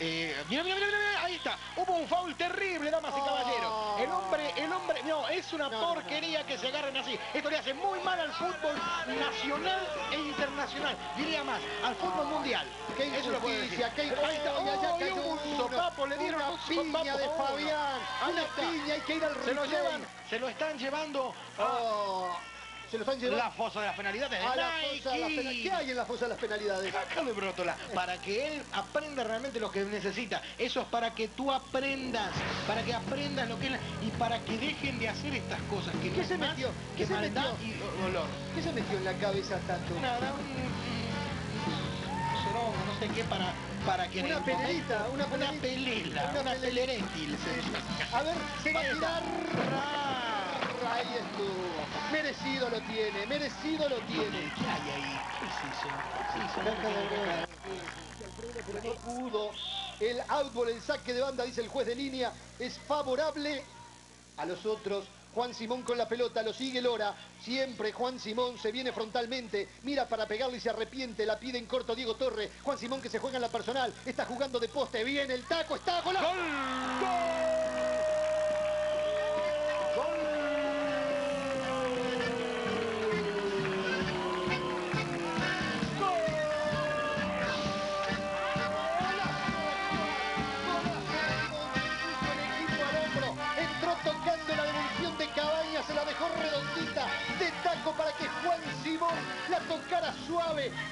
Eh, mira, mira, mira, mira, ahí está. Hubo un foul terrible, damas y Oh. caballeros. El hombre, el hombre, no, es una No, no, porquería que se agarren así. Esto le hace muy mal al fútbol nacional e internacional. Diría más, al fútbol mundial. Qué Eso lo puedo decir. qué ahí está. Oh, cayó hubo un sopapo, le dieron una un piña de. Fabián, una piña, hay que ir al Se lo llevan, se lo están llevando a Oh, se lo están llevando la fosa de las penalidades de a la Nike. fosa de las penalidades. ¿Qué hay en la fosa de las penalidades? Acá Brótola, para que él aprenda realmente lo que necesita. Eso es para que tú aprendas, para que aprendas lo que es la- y para que dejen de hacer estas cosas que ¿Qué se metió? ¿Qué se metió? y do- dolor. ¿Qué se metió en la cabeza tanto? Nada, un, no sé qué, para, para que Una momento- una pelela, Una se- A ver, se va a tirar. Estuvo. Merecido lo tiene, merecido lo tiene. ¿Qué hay ahí? Pero no pudo. El outball, el saque de banda, dice el juez de línea, es favorable a los otros. Juan Simón con la pelota, lo sigue Lora. Siempre Juan Simón se viene frontalmente, mira para pegarle y se arrepiente, la pide en corto Diego Torre. Juan Simón que se juega en la personal, está jugando de poste, viene el taco, está golazo. Entró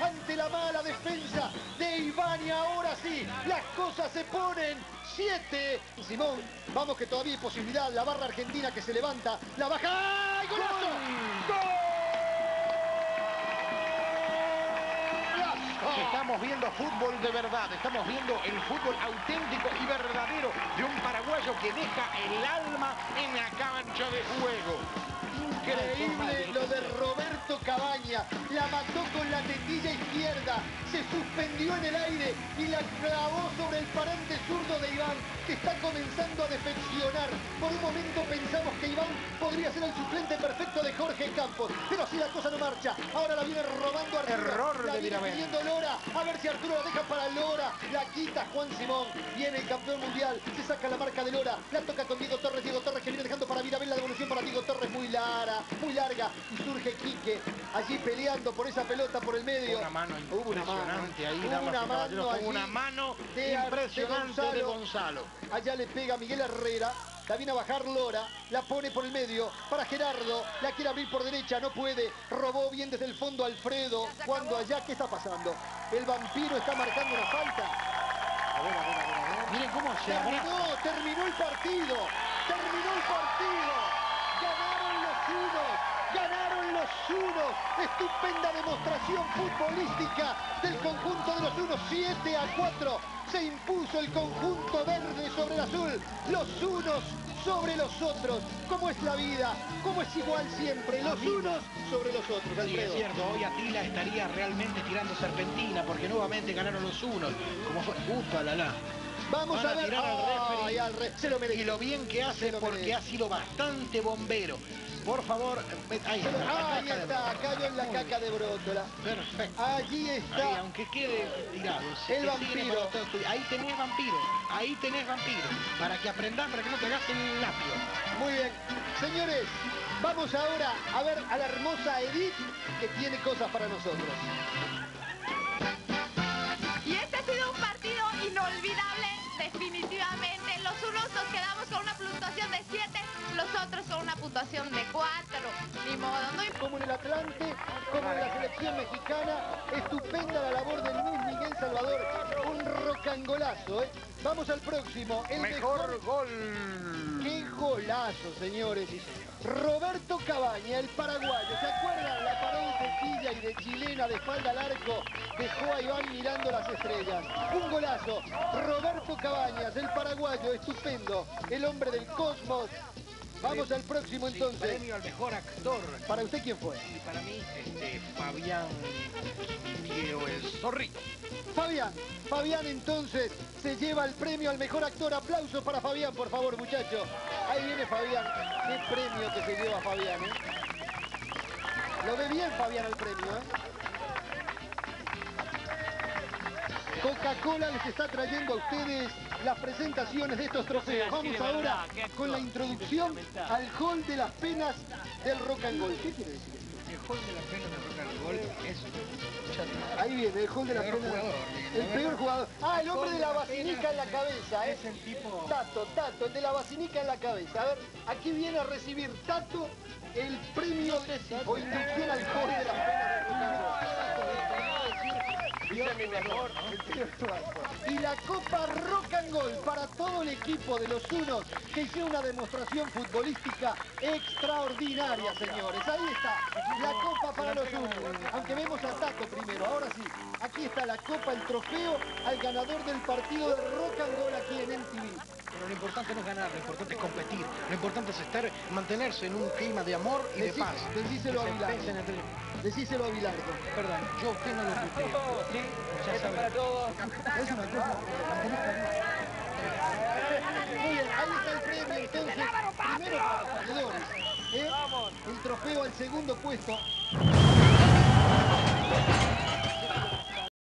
ante la mala defensa de Iván y ahora sí, las cosas se ponen 7. Simón, vamos que todavía hay posibilidad, la barra argentina que se levanta, la baja, ¡ay, golazo! ¡Gol! Estamos viendo fútbol de verdad, estamos viendo el fútbol auténtico y verdadero de un paraguayo que deja el alma en la cancha de juego. Increíble Se suspendió en el aire y la clavó sobre el parante zurdo de Iván, que está comenzando a defeccionar. Por un momento pensamos que Iván podría ser el suplente perfecto de Jorge Campos. Pero así la cosa no marcha. Ahora la viene robando Arturo. Viene pidiendo Lora. A ver si Arturo la deja para Lora. La quita Juan Simón. Viene el campeón mundial. Se saca la marca de Lora. La toca con Diego Torres. Diego Torres que viene dejando para Mirabel la devolución para Diego Torres. Muy larga, muy larga. Y surge Quique allí peleando por esa pelota por el medio. Una mano Hubo una mano. impresionante ahí, Hubo una mano hubo una allí mano de impresionante de. Gonzalo. Allá le pega Miguel Herrera. La viene a bajar Lora, la pone por el medio para Gerardo, la quiere abrir por derecha, no puede, robó bien desde el fondo Alfredo, cuando allá, ¿qué está pasando? El vampiro está marcando una falta. A ver, a ver, a ver, a ver. Miren cómo se. Terminó, terminó el partido, terminó el partido. Ganaron los unos, ganaron los unos. Estupenda demostración futbolística del conjunto de los unos, 7 a 4. Se impuso el conjunto verde sobre el azul. Los unos sobre los otros. ¿Cómo es la vida? ¿Cómo es igual siempre? Los unos sobre los otros. Sí, es Alfredo. cierto, hoy Atila estaría realmente tirando serpentina porque nuevamente ganaron los unos. Como fue, upa la la. Vamos Van a a ver. tirar al. Ay, al. Y lo bien que hace porque ha sido bastante bombero. Por favor, ahí está. Ahí está, cayó en la caca de Brótola. Perfecto. Allí Ahí, está. aunque quede tirado. El vampiro. Ahí tenés vampiro. Ahí tenés vampiro. Para que aprendas, para que no te hagas el lapio. Muy bien. Señores, vamos ahora a ver a la hermosa Edith que tiene cosas para nosotros. Puntuación de 7, los otros con una puntuación de 4. Ni modo, no. Como en el Atlante, como en la selección mexicana, estupenda la labor del Luis Miguel Salvador. Un rocangolazo, ¿eh? Vamos al próximo. El mejor, gol. ¡Qué golazo, señores! Roberto Cabaña, el paraguayo. ¿Se acuerdan? La y de chilena de espalda al arco dejó a Iván mirando las estrellas. Un golazo. Roberto Cabañas, el paraguayo, estupendo. El hombre del cosmos. Vamos al próximo Sí, entonces. premio al mejor actor. ¿Para usted quién fue? Y para mí, este, Fabián Diego el Zorrito. Fabián. Fabián entonces se lleva el premio al mejor actor. Aplausos para Fabián, por favor, muchachos. Ahí viene Fabián. Qué premio que se lleva Fabián, ¿eh? Lo ve bien Fabián el premio, ¿eh? Coca Coca-Cola les está trayendo a ustedes las presentaciones de estos trofeos. Vamos ahora con la introducción al hall de las penas del rock and roll. ¿Qué quiere decir? El hall de la pena de rock and roll es Ahí viene, el hall de la El peor pena. jugador, El peor jugador. Ah, el hombre de de la la basinica pena en la cabeza, ¿eh? es el tipo... Tato, Tato, el de la basinica en la cabeza. A ver, aquí viene a recibir Tato el premio o inducción al hall de rock and roll. Y la Copa Rock and Roll para todo el equipo de los Unos que hicieron una demostración futbolística extraordinaria, señores. Ahí está, para. Aunque vemos a Tato primero, ahora sí. Aquí está la Copa, el trofeo al ganador del partido de Rock and Roll aquí en MTV. Pero lo importante no es ganar, lo importante es competir. Lo importante es estar, mantenerse en un clima de amor y de paz. decíselo a Bilardo. entre- Decíselo a Bilardo. Perdón, yo a usted no lo puteo. ¿sí? Ya sabe. Es una cosa. Muy bien, ahí está el premio entonces. Primero para los perdedores. ¿eh? El trofeo al segundo puesto.